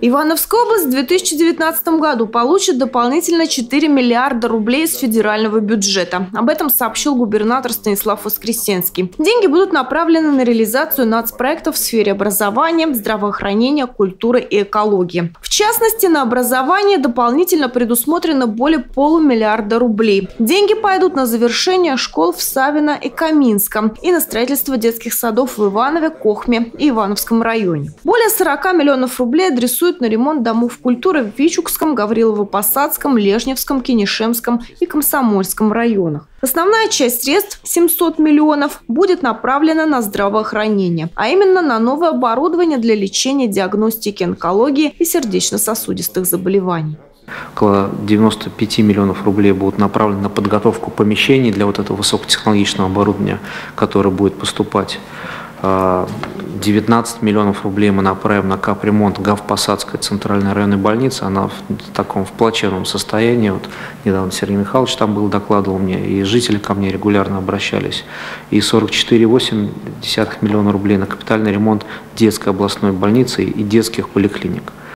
Ивановская область в 2019 году получит дополнительно 4 миллиарда рублей из федерального бюджета. Об этом сообщил губернатор Станислав Воскресенский. Деньги будут направлены на реализацию нацпроектов в сфере образования, здравоохранения, культуры и экологии. В частности, на образование дополнительно предусмотрено более полумиллиарда рублей. Деньги пойдут на завершение школ в Савино и Каминском и на строительство детских садов в Иванове, Кохме и Ивановском районе. Более 40 миллионов рублей на ремонт домов культуры в Вичугском, Гаврилово-Посадском, Лежневском, Кинешемском и Комсомольском районах. Основная часть средств, 700 миллионов, будет направлена на здравоохранение, а именно на новое оборудование для лечения, диагностики онкологии и сердечно-сосудистых заболеваний. Около 95 миллионов рублей будут направлены на подготовку помещений для вот этого высокотехнологичного оборудования, которое будет поступать 19 миллионов рублей мы направим на капремонт Гавпосадской центральной районной больницы. Она в таком в плачевном состоянии. Вот недавно Сергей Михайлович там был, докладывал мне, и жители ко мне регулярно обращались. И 44,8 миллиона рублей на капитальный ремонт детской областной больницы и детских поликлиник.